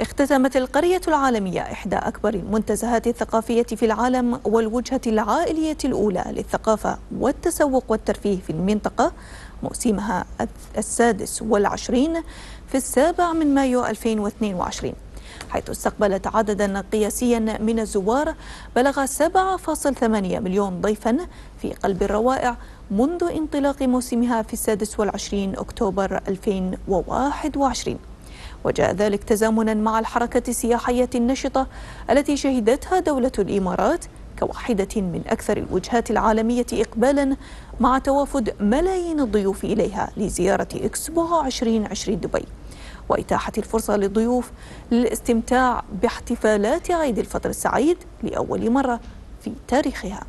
اختتمت القرية العالمية إحدى أكبر المنتزهات الثقافية في العالم والوجهة العائلية الأولى للثقافة والتسوق والترفيه في المنطقة موسمها السادس والعشرين في السابع من مايو 2022 حيث استقبلت عددا قياسيا من الزوار بلغ 7.8 مليون ضيفا في قلب الروائع منذ انطلاق موسمها في السادس والعشرين أكتوبر 2021 وجاء ذلك تزامنا مع الحركة السياحية النشطة التي شهدتها دولة الإمارات كواحدة من أكثر الوجهات العالمية إقبالا مع توافد ملايين الضيوف إليها لزيارة إكسبو 2020 دبي. وإتاحة الفرصة للضيوف للاستمتاع باحتفالات عيد الفطر السعيد لأول مرة في تاريخها.